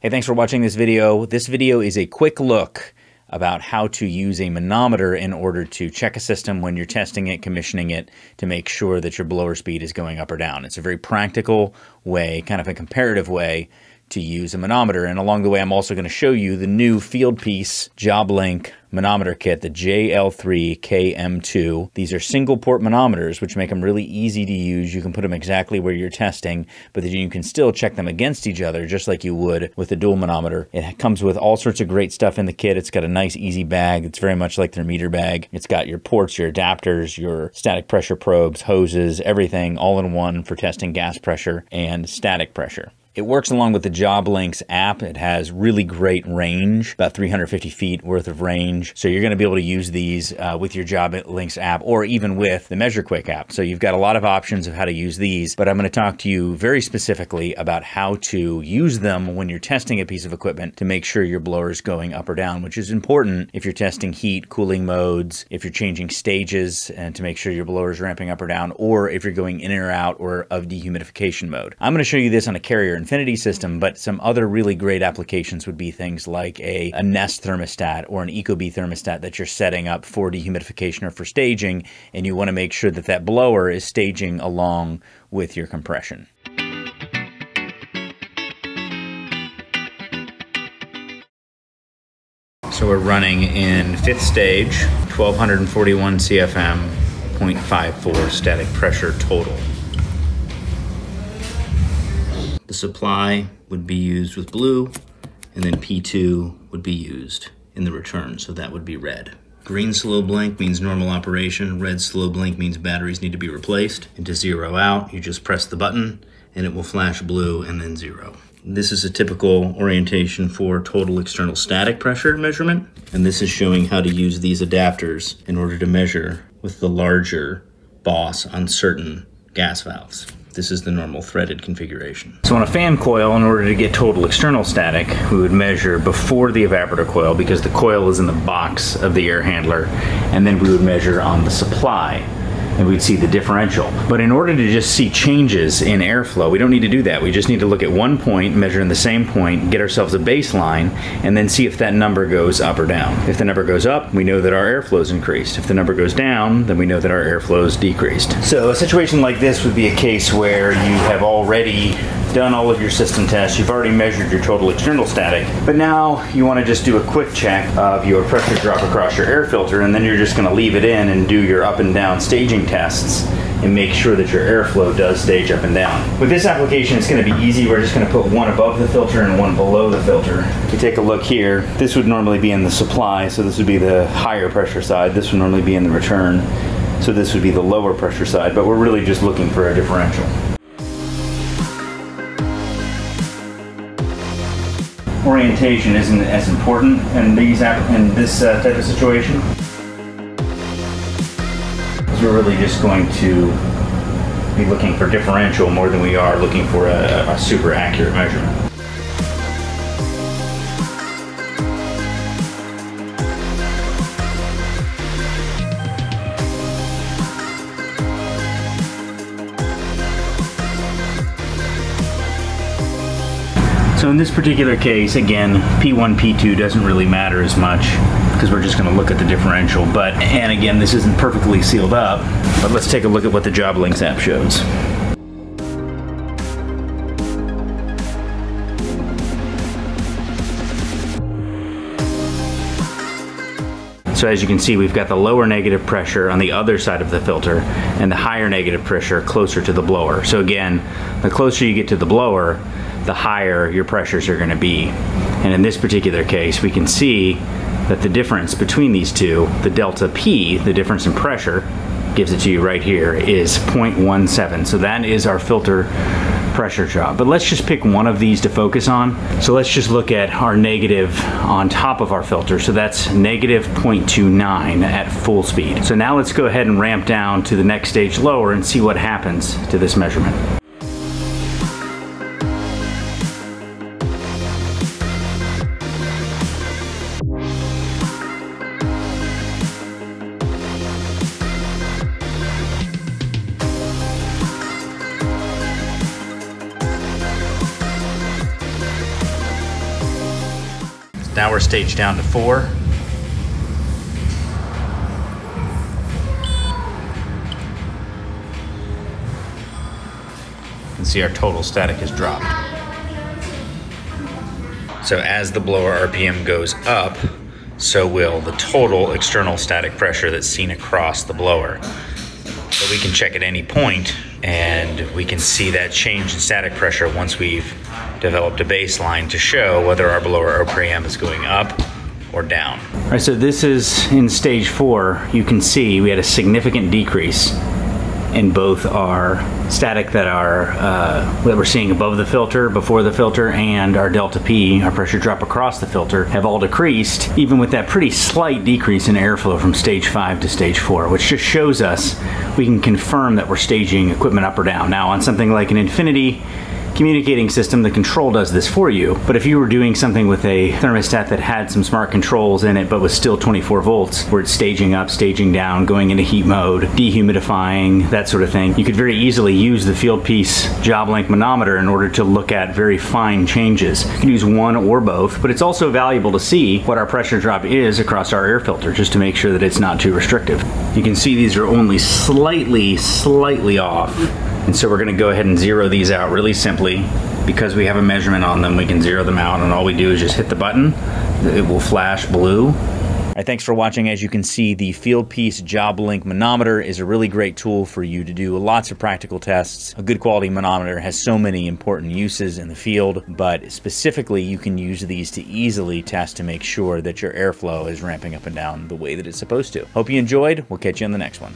Hey, thanks for watching this video. This video is a quick look about how to use a manometer in order to check a system when you're testing it, commissioning it, to make sure that your blower speed is going up or down. It's a very practical way, kind of a comparative way to use a manometer. And along the way, I'm also going to show you the new field Fieldpiece JobLink manometer kit, the JL3KM2. These are single port manometers, which make them really easy to use. You can put them exactly where you're testing, but then you can still check them against each other, just like you would with a dual manometer. It comes with all sorts of great stuff in the kit. It's got a nice, easy bag. It's very much like their meter bag. It's got your ports, your adapters, your static pressure probes, hoses, everything all in one for testing gas pressure and static pressure. It works along with the JobLinks app. It has really great range, about 350 feet worth of range. So you're going to be able to use these uh, with your JobLinks app or even with the MeasureQuick app. So you've got a lot of options of how to use these, but I'm going to talk to you very specifically about how to use them when you're testing a piece of equipment to make sure your blower is going up or down, which is important if you're testing heat, cooling modes, if you're changing stages and to make sure your blower is ramping up or down, or if you're going in or out or of dehumidification mode. I'm going to show you this on a Carrier Infinity system, but some other really great applications would be things like a, a Nest thermostat or an Ecobee thermostat that you're setting up for dehumidification or for staging, and you want to make sure that that blower is staging along with your compression. So we're running in fifth stage, 1241 CFM, 0.54 static pressure total. The supply would be used with blue, and then P2 would be used in the return, so that would be red. Green slow blink means normal operation, red slow blink means batteries need to be replaced. And to zero out, you just press the button and it will flash blue and then zero. This is a typical orientation for total external static pressure measurement, and this is showing how to use these adapters in order to measure with the larger boss on certain gas valves. This is the normal threaded configuration. So on a fan coil, in order to get total external static, we would measure before the evaporator coil because the coil is in the box of the air handler, and then we would measure on the supply and we'd see the differential. But in order to just see changes in airflow, we don't need to do that. We just need to look at one point, measure in the same point, get ourselves a baseline, and then see if that number goes up or down. If the number goes up, we know that our airflow is increased. If the number goes down, then we know that our airflow is decreased. So a situation like this would be a case where you have already done all of your system tests, you've already measured your total external static, but now you want to just do a quick check of your pressure drop across your air filter, and then you're just going to leave it in and do your up and down staging tests and make sure that your airflow does stage up and down. With this application, it's going to be easy. We're just going to put one above the filter and one below the filter. If you take a look here, this would normally be in the supply, so this would be the higher pressure side. This would normally be in the return, so this would be the lower pressure side, but we're really just looking for a differential. orientation isn't as important in these in this uh, type of situation. We're really just going to be looking for differential more than we are looking for a, a super accurate measurement. So in this particular case, again, P1, P2 doesn't really matter as much because we're just going to look at the differential. But, and again, this isn't perfectly sealed up, but let's take a look at what the JobLinks app shows. So as you can see, we've got the lower negative pressure on the other side of the filter and the higher negative pressure closer to the blower. So again, the closer you get to the blower, the higher your pressures are going to be. And in this particular case, we can see that the difference between these two, the delta P, the difference in pressure, gives it to you right here, is 0.17. So that is our filter pressure drop. But let's just pick one of these to focus on. So let's just look at our negative on top of our filter. So that's negative 0.29 at full speed. So now let's go ahead and ramp down to the next stage lower and see what happens to this measurement. Now we're staged down to four. And see our total static has dropped. So as the blower RPM goes up, so will the total external static pressure that's seen across the blower. So we can check at any point and we can see that change in static pressure once we've developed a baseline to show whether our blower RPM is going up or down. All right, so this is in stage four. You can see we had a significant decrease in both our static that are uh, that we're seeing above the filter, before the filter, and our delta P, our pressure drop across the filter, have all decreased, even with that pretty slight decrease in airflow from stage five to stage four, which just shows us we can confirm that we're staging equipment up or down. Now, on something like an Infinity, communicating system, the control does this for you. But if you were doing something with a thermostat that had some smart controls in it, but was still 24 volts, where it's staging up, staging down, going into heat mode, dehumidifying, that sort of thing, you could very easily use the Fieldpiece Job Link manometer in order to look at very fine changes. You can use one or both, but it's also valuable to see what our pressure drop is across our air filter, just to make sure that it's not too restrictive. You can see these are only slightly, slightly off and so we're gonna go ahead and zero these out really simply. Because we have a measurement on them, we can zero them out and all we do is just hit the button. It will flash blue Right, thanks for watching. As you can see, the Fieldpiece Job Link manometer is a really great tool for you to do lots of practical tests. A good quality manometer has so many important uses in the field, but specifically you can use these to easily test to make sure that your airflow is ramping up and down the way that it's supposed to. Hope you enjoyed. We'll catch you on the next one.